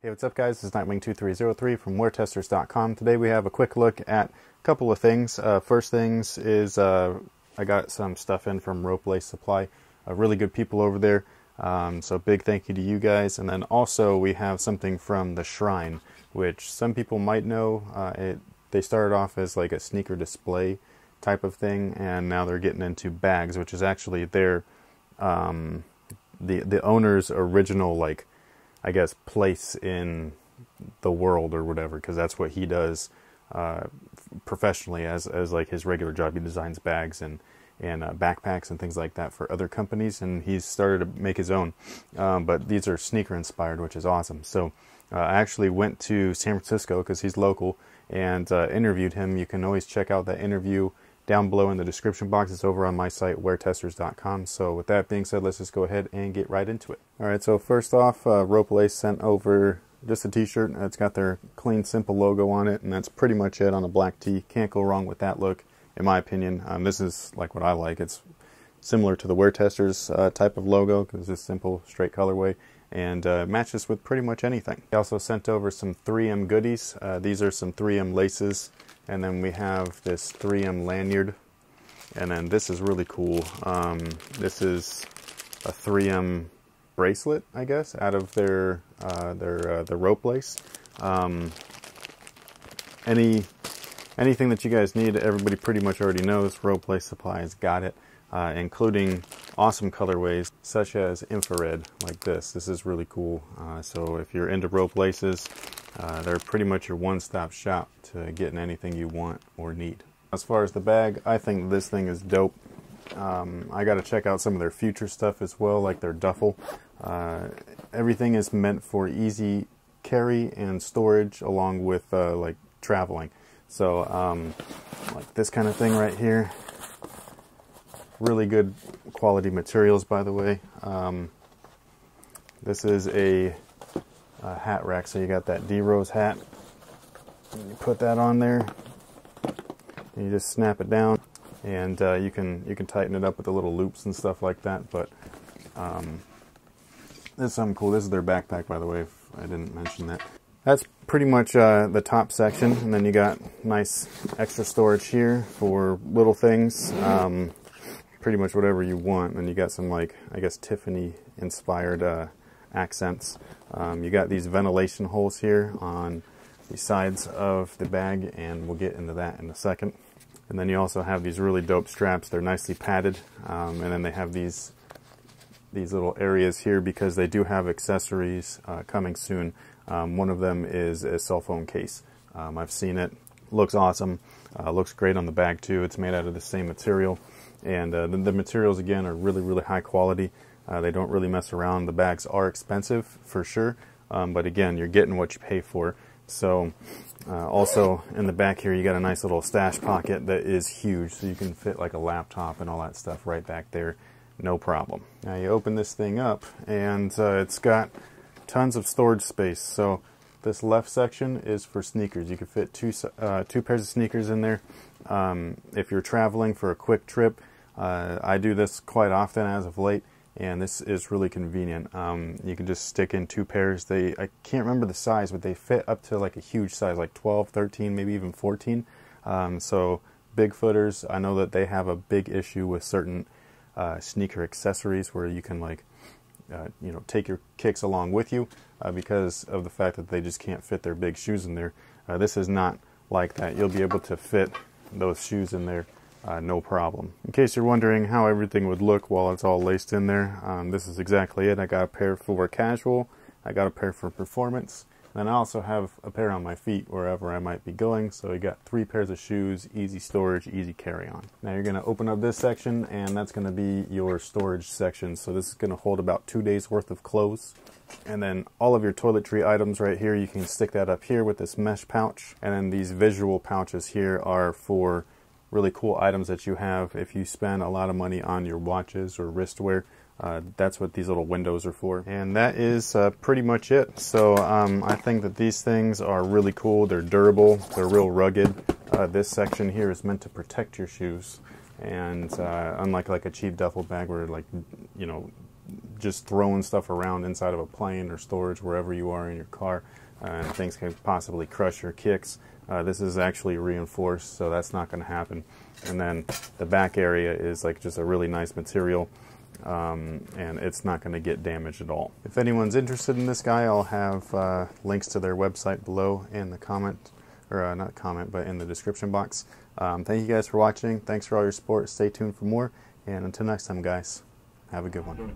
Hey, what's up guys? This is Nightwing2303 from WearTesters.com. Today we have a quick look at a couple of things. Uh, first things is uh, I got some stuff in from Rope Lace Supply. Uh, really good people over there. Um, so big thank you to you guys. And then also we have something from The Shrine, which some people might know. Uh, it, they started off as like a sneaker display type of thing, and now they're getting into bags, which is actually their um, the the owner's original like I guess, place in the world or whatever, because that's what he does uh, professionally as as like his regular job. He designs bags and and uh, backpacks and things like that for other companies, and he's started to make his own. Um, but these are sneaker inspired, which is awesome. So uh, I actually went to San Francisco because he's local and uh, interviewed him. You can always check out that interview down below in the description box. It's over on my site, weartesters.com. So with that being said, let's just go ahead and get right into it. All right, so first off, uh, Rope Lace sent over just a t-shirt. It's got their clean, simple logo on it, and that's pretty much it on a black tee. Can't go wrong with that look, in my opinion. Um, this is like what I like. It's similar to the Wear Testers uh, type of logo because it's simple, straight colorway and uh, matches with pretty much anything. He also sent over some 3M goodies. Uh, these are some 3M laces and then we have this 3M lanyard. And then this is really cool. Um, this is a 3M bracelet, I guess, out of their uh, their uh, the rope lace. Um, any anything that you guys need, everybody pretty much already knows. Rope lace supply has got it, uh, including awesome colorways such as infrared, like this. This is really cool. Uh, so if you're into rope laces, uh, they're pretty much your one-stop shop to getting anything you want or need. As far as the bag, I think this thing is dope. Um, I got to check out some of their future stuff as well, like their duffel. Uh, everything is meant for easy carry and storage, along with uh, like traveling. So, um, like this kind of thing right here. Really good quality materials, by the way. Um, this is a uh, hat rack. So you got that D Rose hat. And you put that on there. And you just snap it down, and uh, you can you can tighten it up with the little loops and stuff like that. But um, this is something cool. This is their backpack, by the way. If I didn't mention that. That's pretty much uh, the top section, and then you got nice extra storage here for little things. Um, pretty much whatever you want. And you got some like I guess Tiffany inspired uh, accents. Um, you got these ventilation holes here on the sides of the bag, and we'll get into that in a second. And then you also have these really dope straps. They're nicely padded, um, and then they have these these little areas here because they do have accessories uh, coming soon. Um, one of them is a cell phone case. Um, I've seen it. Looks awesome. Uh, looks great on the bag too. It's made out of the same material, and uh, the, the materials again are really really high quality. Uh, they don't really mess around. The bags are expensive for sure, um, but again, you're getting what you pay for. So, uh, also in the back here, you got a nice little stash pocket that is huge, so you can fit like a laptop and all that stuff right back there, no problem. Now you open this thing up, and uh, it's got tons of storage space. So this left section is for sneakers. You can fit two uh, two pairs of sneakers in there. Um, if you're traveling for a quick trip, uh, I do this quite often as of late and this is really convenient. Um, you can just stick in two pairs. They I can't remember the size, but they fit up to like a huge size, like 12, 13, maybe even 14. Um, so big footers, I know that they have a big issue with certain uh, sneaker accessories where you can like uh, you know take your kicks along with you uh, because of the fact that they just can't fit their big shoes in there. Uh, this is not like that. You'll be able to fit those shoes in there uh, no problem. In case you're wondering how everything would look while it's all laced in there, um, this is exactly it. I got a pair for casual, I got a pair for performance, and I also have a pair on my feet wherever I might be going. So you got three pairs of shoes, easy storage, easy carry on. Now you're going to open up this section, and that's going to be your storage section. So this is going to hold about two days worth of clothes. And then all of your toiletry items right here, you can stick that up here with this mesh pouch. And then these visual pouches here are for really cool items that you have if you spend a lot of money on your watches or wristwear. Uh, that's what these little windows are for. And that is uh, pretty much it. So um, I think that these things are really cool. They're durable. They're real rugged. Uh, this section here is meant to protect your shoes. And uh, unlike like a cheap duffel bag where like, you know, just throwing stuff around inside of a plane or storage wherever you are in your car, uh, and things can possibly crush your kicks. Uh, this is actually reinforced, so that's not going to happen. And then the back area is like just a really nice material. Um, and it's not going to get damaged at all. If anyone's interested in this guy, I'll have uh, links to their website below in the comment, or uh, not comment, but in the description box. Um, thank you guys for watching. Thanks for all your support. Stay tuned for more. And until next time, guys, have a good one.